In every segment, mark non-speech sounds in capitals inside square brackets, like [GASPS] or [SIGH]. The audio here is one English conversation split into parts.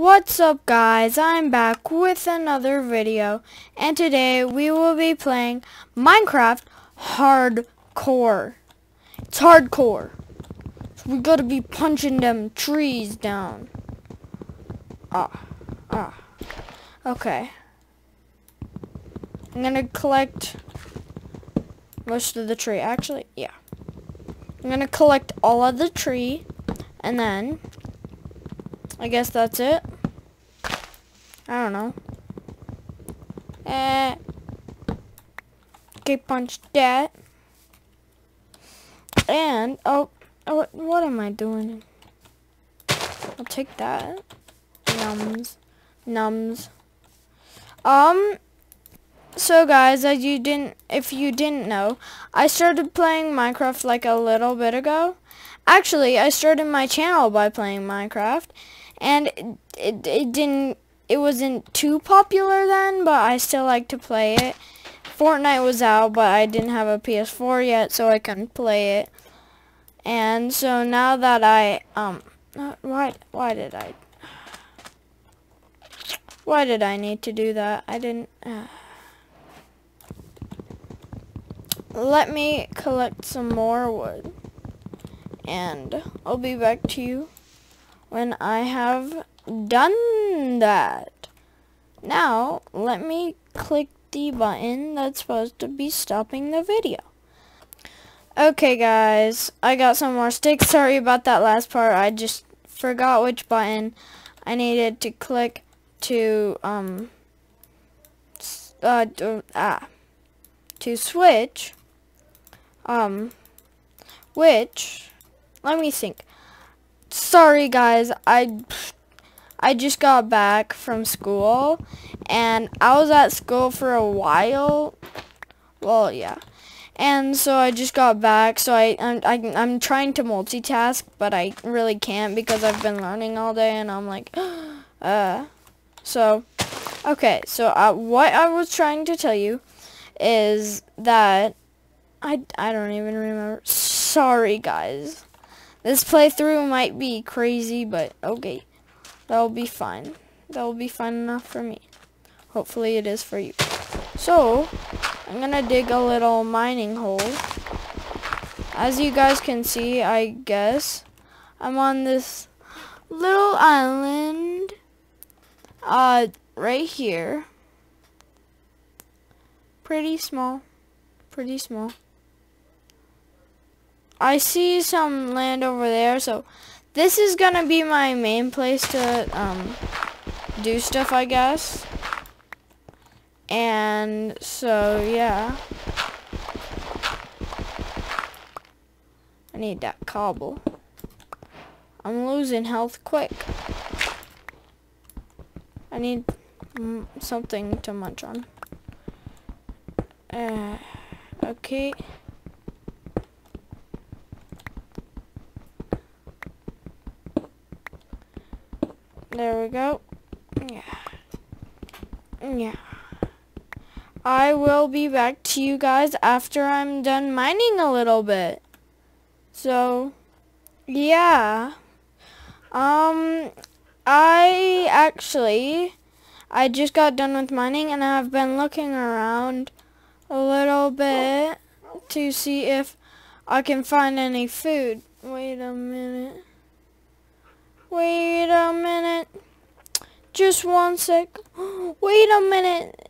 What's up guys, I'm back with another video and today we will be playing Minecraft Hardcore. It's hardcore. So we gotta be punching them trees down. Ah, ah. Okay. I'm gonna collect most of the tree. Actually, yeah. I'm gonna collect all of the tree and then I guess that's it. I don't know. Eh. Okay, punch that. And, oh, oh, what am I doing? I'll take that. Nums. Nums. Um, so guys, as you didn't, if you didn't know, I started playing Minecraft like a little bit ago. Actually, I started my channel by playing Minecraft, and it, it, it didn't it wasn't too popular then but I still like to play it. Fortnite was out but I didn't have a PS4 yet so I couldn't play it. And so now that I um why why did I why did I need to do that? I didn't uh, let me collect some more wood. And I'll be back to you when I have done that. Now, let me click the button that's supposed to be stopping the video. Okay, guys, I got some more sticks. Sorry about that last part. I just forgot which button I needed to click to, um, uh, ah, to switch, um, which, let me think sorry guys, I I just got back from school and I was at school for a while. Well, yeah. And so I just got back, so I, I'm, I, am i am trying to multitask, but I really can't because I've been learning all day, and I'm like, [GASPS] uh, so, okay, so uh, what I was trying to tell you is that, I, I don't even remember, sorry guys, this playthrough might be crazy, but okay. That'll be fine. That'll be fine enough for me. Hopefully it is for you. So, I'm gonna dig a little mining hole. As you guys can see, I guess, I'm on this little island, uh, right here. Pretty small. Pretty small. I see some land over there, so this is gonna be my main place to um, do stuff, I guess. And so, yeah. I need that cobble. I'm losing health quick. I need something to munch on. Uh, okay. There we go. Yeah. Yeah. I will be back to you guys after I'm done mining a little bit. So, yeah. Um, I actually, I just got done with mining and I've been looking around a little bit to see if I can find any food. Wait a minute. Wait a minute. Just one sec. [GASPS] Wait a minute.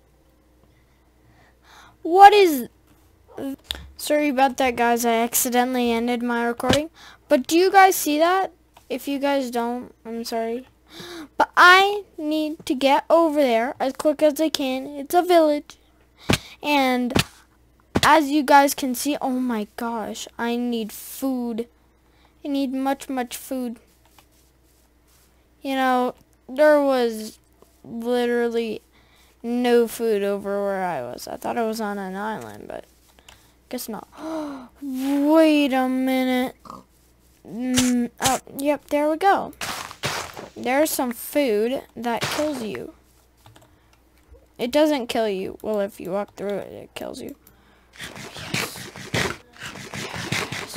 What is... Sorry about that, guys. I accidentally ended my recording. But do you guys see that? If you guys don't, I'm sorry. [GASPS] But I need to get over there as quick as I can. It's a village. And as you guys can see, oh my gosh, I need food. I need much, much food you know, there was literally no food over where I was. I thought I was on an island, but guess not. [GASPS] Wait a minute. Mm, oh, yep, there we go. There's some food that kills you. It doesn't kill you. Well, if you walk through it, it kills you. Yes. Yes.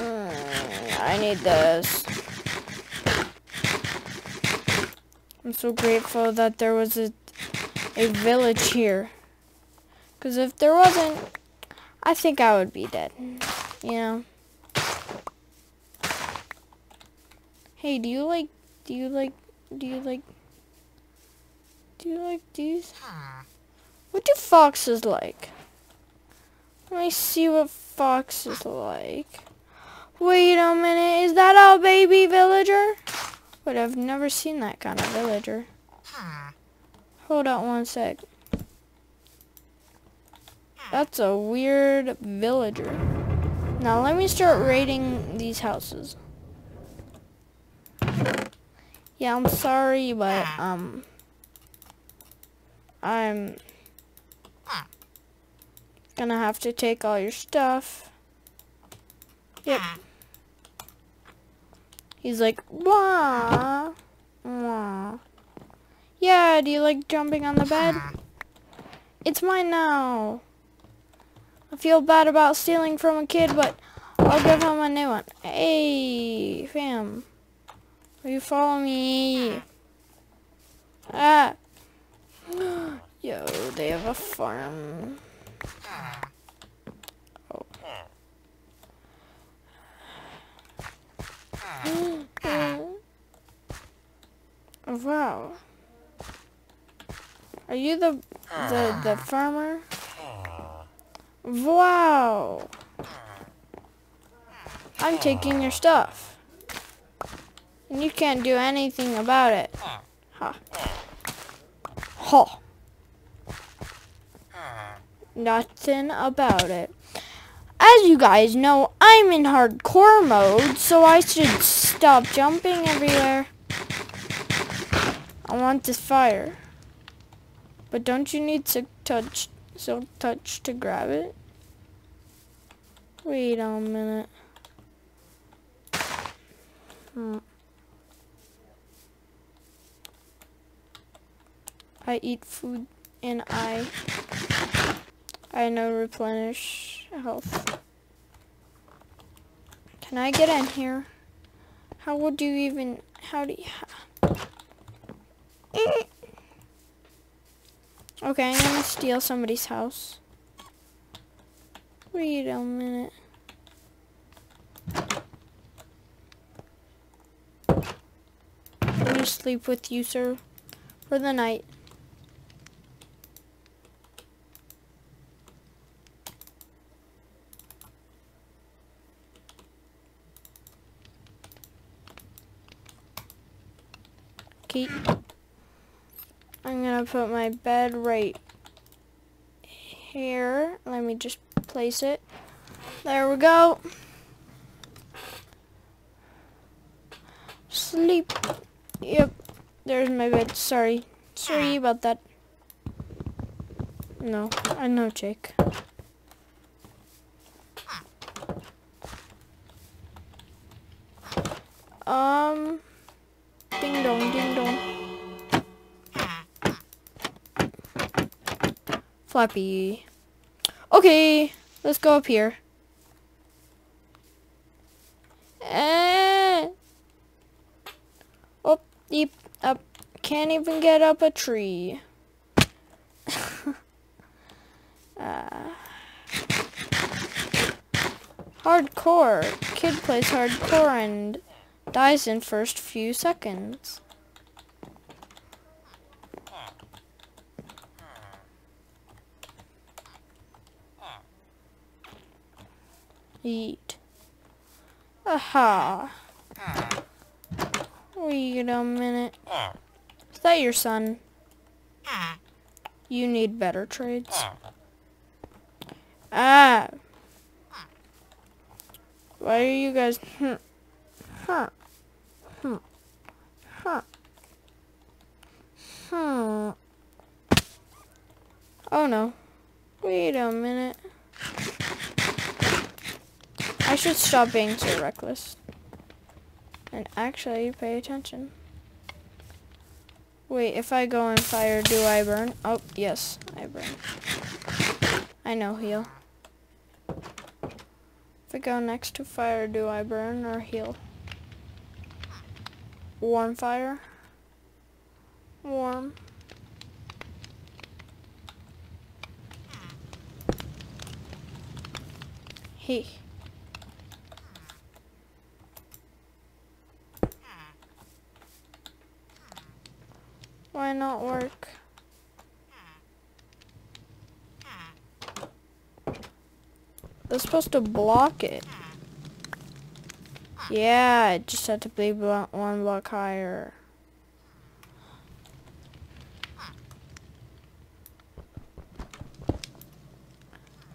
Mm, I need this. I'm so grateful that there was a, a village here. Because if there wasn't, I think I would be dead. You know? Hey, do you like, do you like, do you like, do you like these? What do foxes like? Let me see what foxes like. Wait a minute, is that our baby villager? But I've never seen that kind of villager. Hold on one sec. That's a weird villager. Now let me start raiding these houses. Yeah, I'm sorry, but, um, I'm gonna have to take all your stuff. Yep. He's like, wah, wah. Yeah, do you like jumping on the bed? [LAUGHS] It's mine now. I feel bad about stealing from a kid, but I'll give him a new one. Hey, fam. Will you follow me? [LAUGHS] Ah. [GASPS] Yo, they have a farm. [GASPS] wow. Are you the the the [SIGHS] farmer? [SIGHS] Wow. I'm taking your stuff. And you can't do anything about it. Huh. Huh. [SIGHS] Nothing about it. As you guys know, I'm in hardcore mode, so I should stop jumping everywhere. I want this fire. But don't you need to touch, so touch to grab it? Wait a minute. Hmm. I eat food and I I know replenish health. Can I get in here? How would you even how do you Okay, I'm gonna steal somebody's house. Wait a minute. Me sleep with you, sir, for the night. Okay. I'm gonna put my bed right here. Let me just place it. There we go. Sleep. Yep. There's my bed. Sorry. Sorry about that. No, I know, Jake. Um, dong, ding dong. Flappy. Okay, let's go up here. Eh. Oh, deep up. Can't even get up a tree. uh. [LAUGHS] Hardcore. Kid plays hardcore and dies in first few seconds. Eat. Aha. Wait a minute. Is that your son? You need better trades. Ah. Why are you guys... Huh. Hmm. Huh. Hmm. Oh no. Wait a minute. I should stop being so reckless. And actually pay attention. Wait, if I go in fire, do I burn? Oh, yes, I burn. I know, heal. If I go next to fire, do I burn or heal? Warm fire? warm. Hey. Why not work? They're supposed to block it. Yeah, it just had to be one block higher.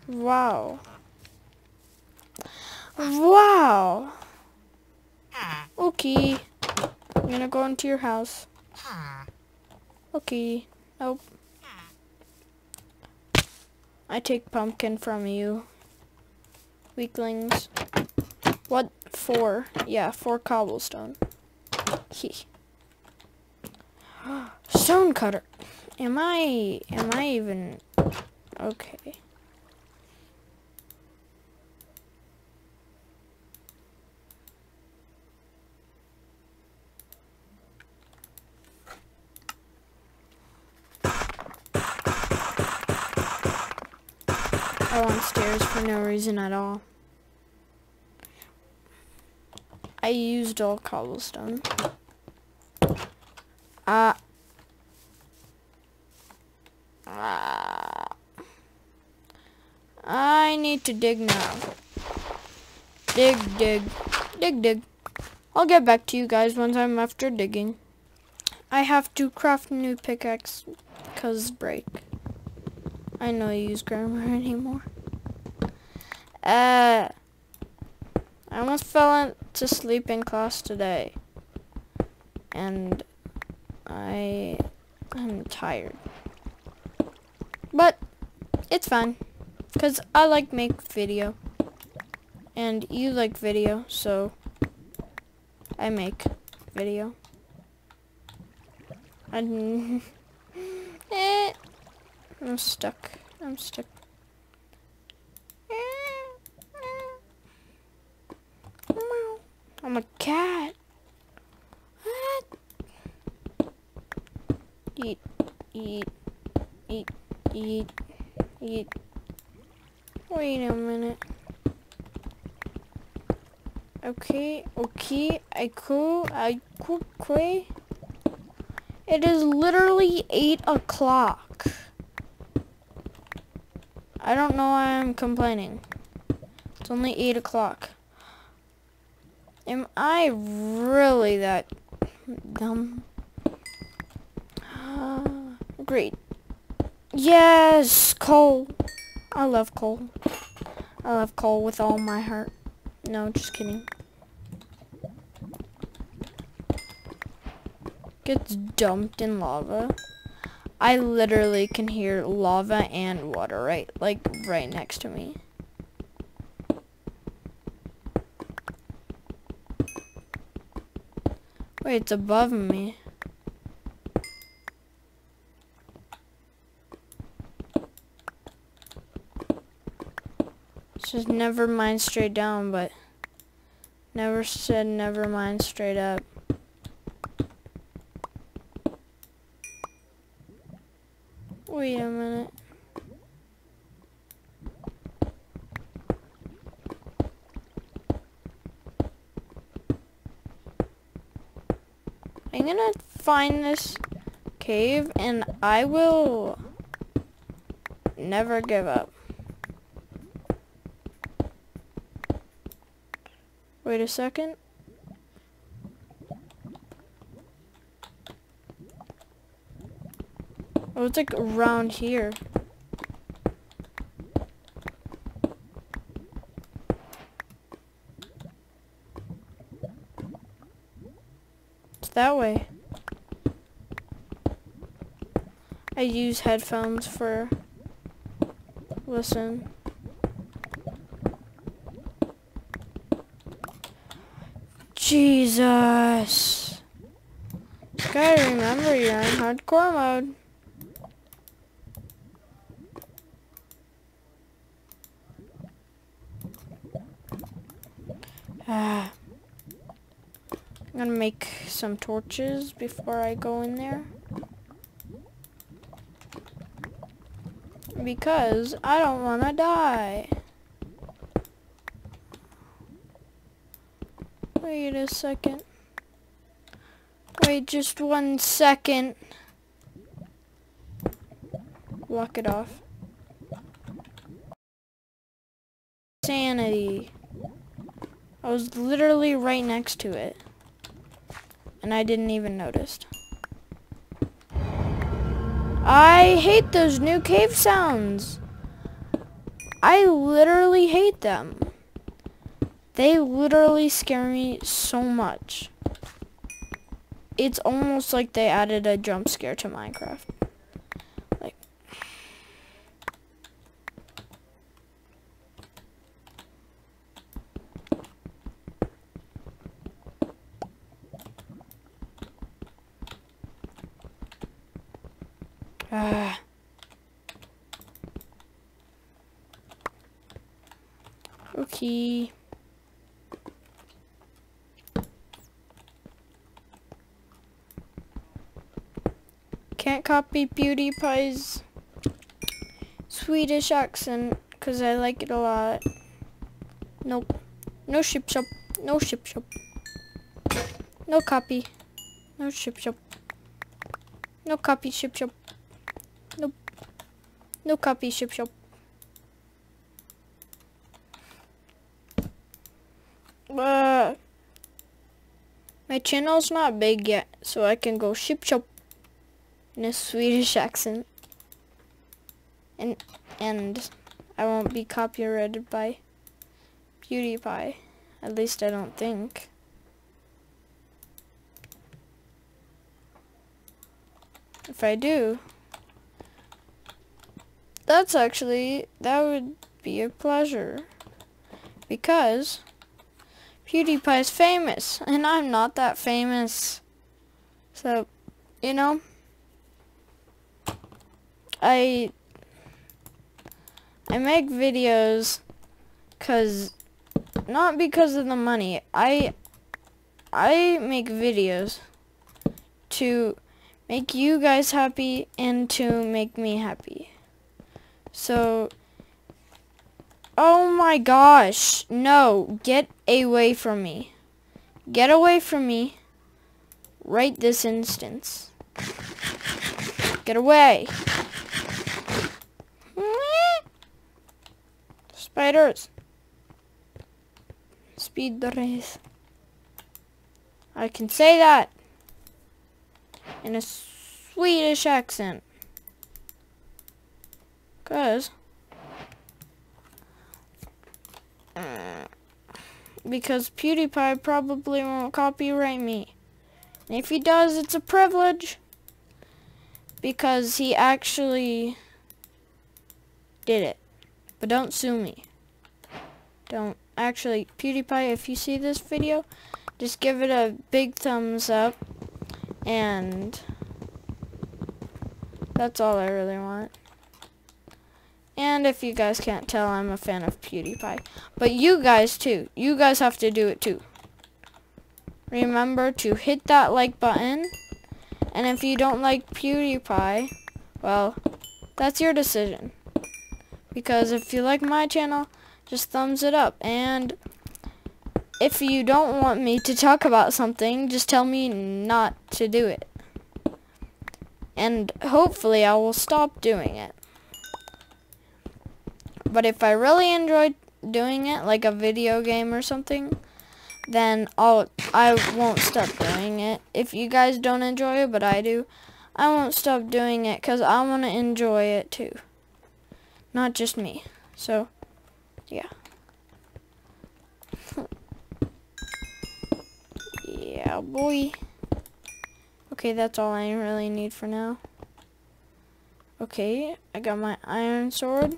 Wow. Wow. Okay. I'm gonna go into your house. Okay. Nope. I take pumpkin from you. Weaklings. What? Four. Yeah, four cobblestone. He. [GASPS] Stone cutter. Am I, am I even, okay. Oh, I want stairs for no reason at all. I used all cobblestone. Uh, uh, I need to dig now. Dig, dig, dig, dig. I'll get back to you guys once I'm after digging. I have to craft new pickaxe because break. I know you use grammar [LAUGHS] anymore. Uh, I almost fell into sleep in class today. And I am tired. But it's fine. Because I like make video. And you like video, so I make video. [LAUGHS] Eh, I'm stuck. I'm stuck. I'm a cat. What? Eat, eat, eat, eat, eat. Wait a minute. Okay, okay, I cool, I cool, okay. It is literally 8 o'clock. I don't know why I'm complaining. It's only 8 o'clock. Am I really that dumb? [GASPS] Great. Yes, coal. I love coal. I love coal with all my heart. No, just kidding. Gets dumped in lava. I literally can hear lava and water right, like, right next to me. Wait, it's above me. Just never mind straight down, but never said never mind straight up. Wait a minute. I'm gonna find this cave and I will never give up. Wait a second. Oh, it's like around here. It's that way. I use headphones for listen. Jesus. Gotta remember you're in hardcore mode. Ah. I'm gonna make some torches before I go in there. Because I don't wanna die. Wait a second. Wait just one second. Lock it off. Sanity. I was literally right next to it. And I didn't even notice. I hate those new cave sounds. I literally hate them. They literally scare me so much. It's almost like they added a jump scare to Minecraft. Like Ah. Okay. Copy PewDiePie's Swedish accent because I like it a lot. Nope. No ship shop. No ship shop. No copy. No ship shop. No copy ship shop. Nope. No copy ship shop. Uh, my channel's not big yet, so I can go ship shop in a Swedish accent. And and I won't be copyrighted by PewDiePie. At least I don't think. If I do, that's actually, that would be a pleasure. Because PewDiePie is famous, and I'm not that famous. So, you know, I I make videos cuz not because of the money. I I make videos to make you guys happy and to make me happy. So Oh my gosh. No, get away from me. Get away from me right this instance. Get away. Spiders. Speed the race. I can say that in a Swedish accent. Cause uh, because PewDiePie probably won't copyright me. And if he does, it's a privilege. Because he actually did it. But don't sue me. Don't. Actually, PewDiePie, if you see this video, just give it a big thumbs up. And that's all I really want. And if you guys can't tell, I'm a fan of PewDiePie. But you guys too. You guys have to do it too. Remember to hit that like button. And if you don't like PewDiePie, well, that's your decision. Because if you like my channel, just thumbs it up. And if you don't want me to talk about something, just tell me not to do it. And hopefully I will stop doing it. But if I really enjoy doing it, like a video game or something, then I'll I won't stop doing it. If you guys don't enjoy it, but I do, I won't stop doing it because I want to enjoy it too. Not just me. So, yeah. yeah, boy. Okay, that's all I really need for now. Okay, I got my iron sword.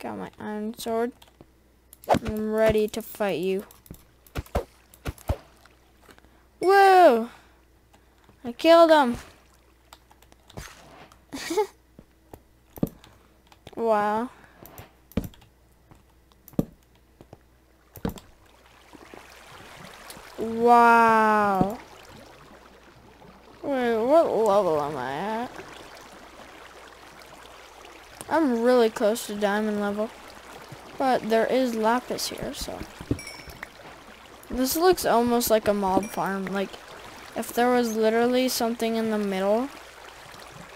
Got my iron sword. I'm ready to fight you. Whoa! I killed him. Wow. Wow. Wait, What level am I at? I'm really close to diamond level. But there is lapis here, so. This looks almost like a mob farm. Like, if there was literally something in the middle,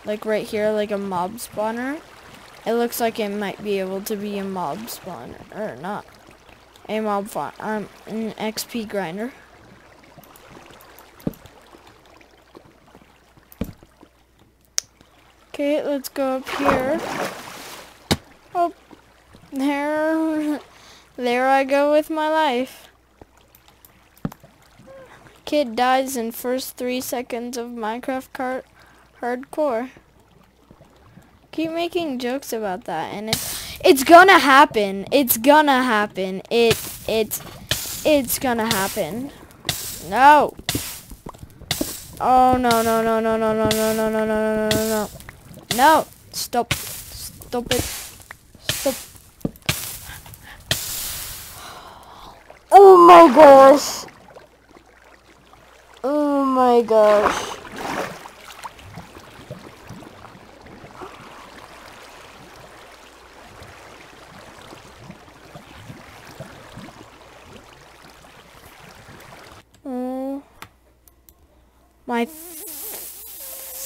like right here, like a mob spawner, it looks like it might be able to be a mob spawner, or not. A mob farm, um, an XP grinder. Okay, let's go up here. Oh, there, [LAUGHS] there I go with my life. Kid dies in first three seconds of Minecraft cart hardcore. Keep making jokes about that, and it's it's gonna happen. It's gonna happen. It it it's gonna happen. No. Oh no no no no no no no no no no no no no. No! Stop. Stop it. Stop. Oh my gosh. Oh my gosh. My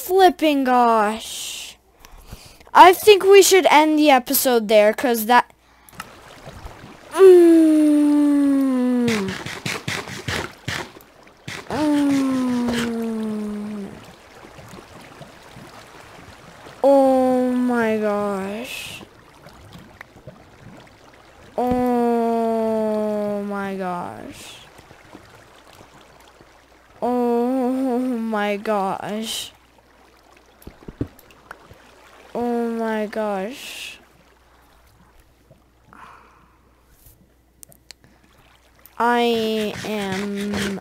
flipping gosh. I think we should end the episode there because that. Mm. Mm. Oh my gosh. Oh my gosh. Oh my gosh. Oh my gosh. I am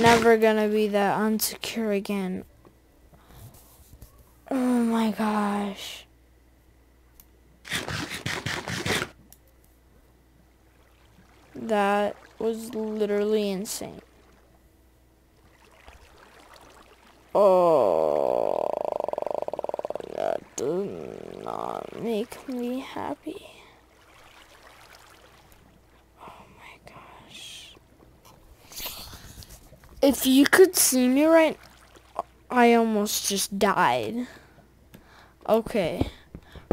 never gonna be that unsecure again. Oh my gosh. That was literally insane. Oh that does not make me happy. Oh my gosh. If you could see me right I almost just died. Okay.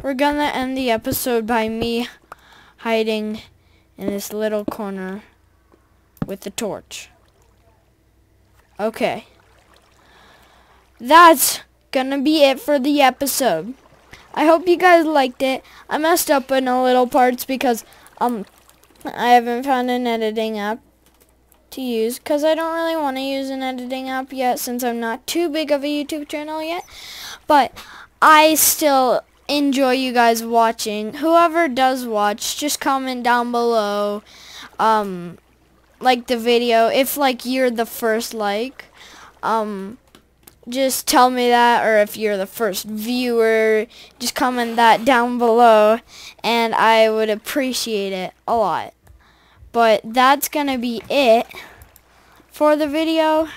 We're gonna end the episode by me hiding in this little corner with the torch. Okay. That's gonna be it for the episode. I hope you guys liked it. I messed up in a little parts because um I haven't found an editing app to use because I don't really want to use an editing app yet since I'm not too big of a YouTube channel yet. But I still enjoy you guys watching. Whoever does watch, just comment down below um like the video if like you're the first like um just tell me that or if you're the first viewer just comment that down below and I would appreciate it a lot. But that's gonna be it for the video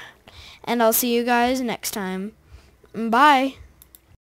and I'll see you guys next time. Bye